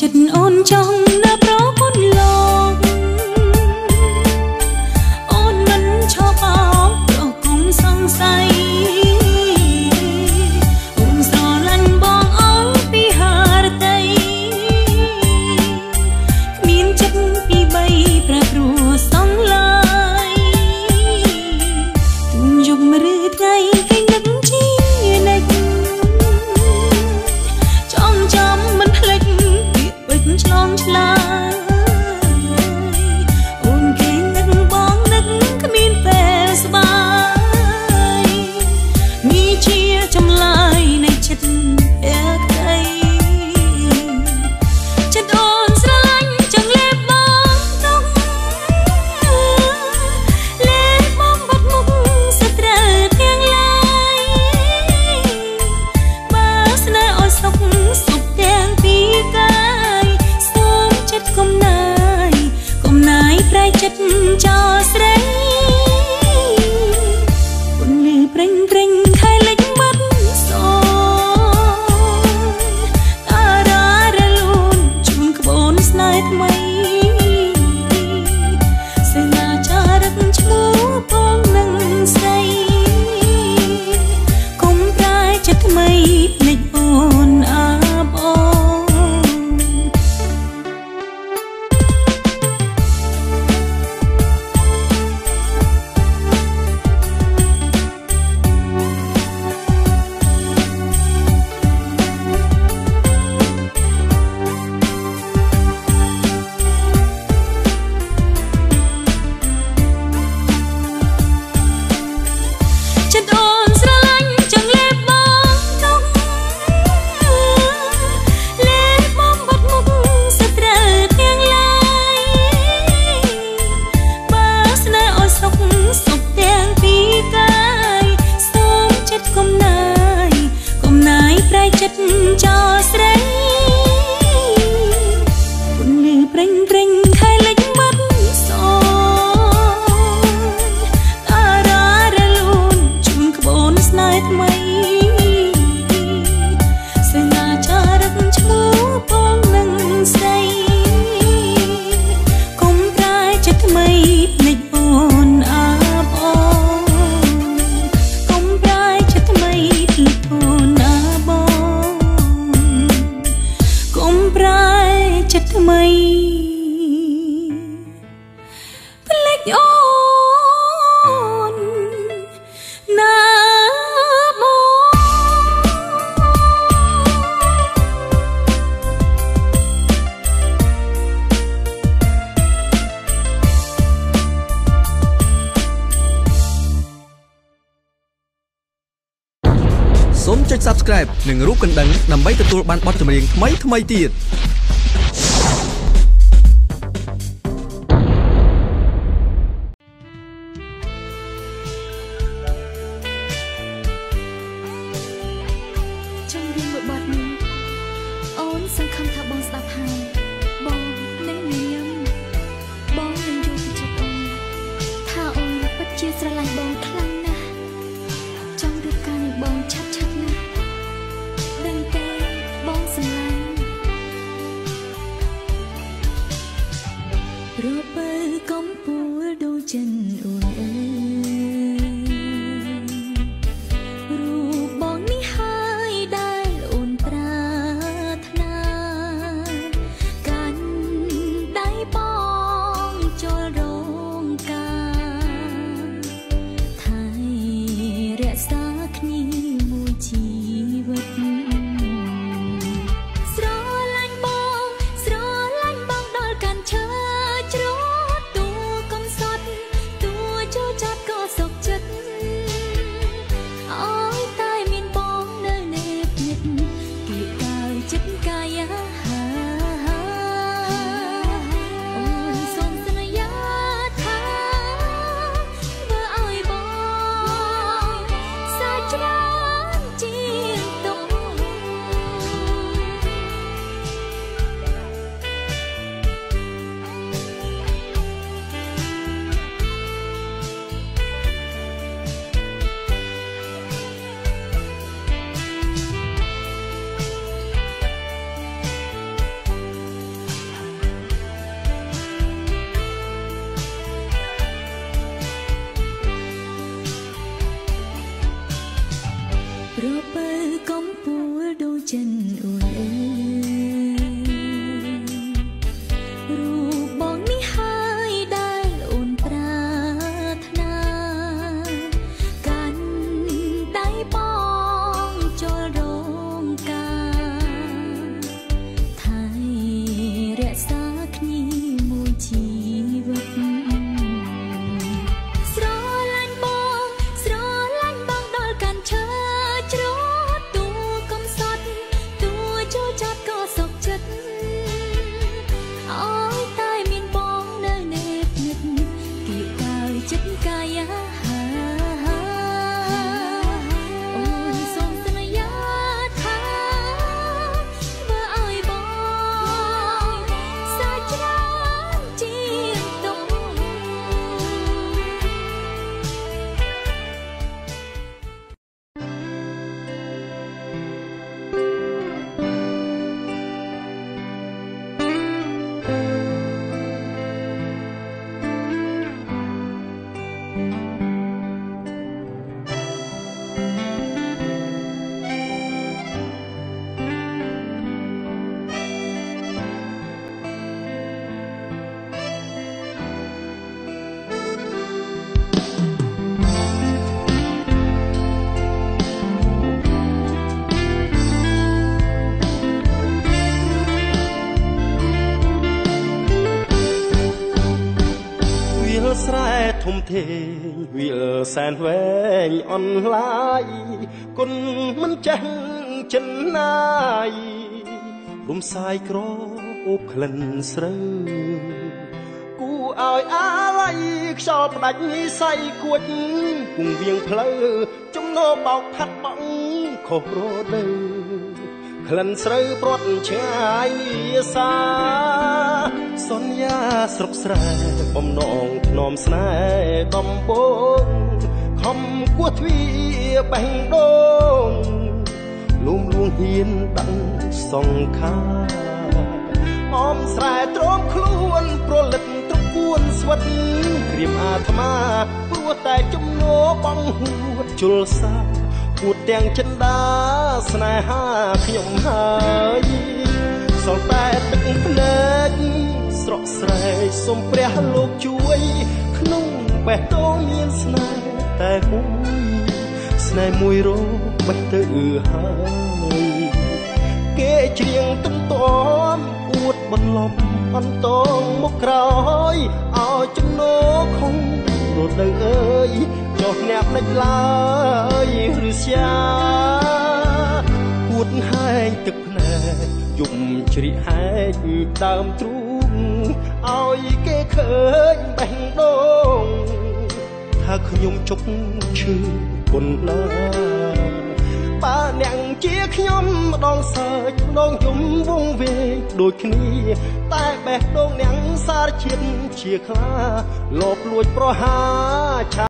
ចិត្តអូនចង់ ប្រៃចិត្តចោស្រីពន្លឺប្រេង ចិត្តថ្មីផ្លេចអូនណាមកសូមចុច Subscribe និងរូបកណ្ដឹងដើម្បីទទួលបានបទចម្រៀងថ្មីៗទៀត ជាស្រឡាញ់បងខ្លាំង កាយចិ ធំធេងវាលសែនវែងអនឡាយគុណមិនចេះចិនណាយរំសាយក្រអូបក្លិនស្រូវគូឲ្យអាឡ័យខ្យល់ផ្ដាច់សៃគួចគង់វៀងផ្លូវចំណោបោកផាត់បងខុសរដូវក្លិនស្រូវព្រាត់ឆ្ងាយនាសា សន្យាស្រុកស្រែបំណងធ្នមស្នេហ៍ដំបងខំគោះទ្វារបេះដូងលួងលួងហ៊ានដឹងសង្ខាអមស្រែទ្រាំខ្លួនប្រលិតត្រកួនស្វិតក្រៀមអាត្មាព្រោះតែជំនោបងហួតជុលសាហួតទាំងចិនដាស្នេហាខ្ញុំហើយសល់តែទឹកភ្នែកស្រក់ស្រែ កសុំព្រះលោកជួយ ក្នុងបេះដូងមានស្នេហ៍តែមួយស្នេហ៍មួយរោបេះទៅហើយគេច្រៀងទំទាំអួតបន្លំអន្តងមកក្រោយឲ្យចំណោខំរត់នៅអើយចុះអ្នកភ្លេចឡើយឬស្យាគួតហែងទឹកភ្នែកយំជ្រីកហែកដើមទ្រូង ឲ្យគេឃើញបេះដូងថាខ្ញុំជប់ឈឺគុណណាបើអ្នកជាខ្ញុំម្ដងសើចម្ដងយំវងវែងដូចគ្នា តែបេះដូងអ្នកសារជាតិជាខ្លាលោបលួចប្រហាឆា